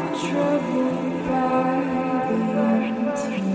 trouble by the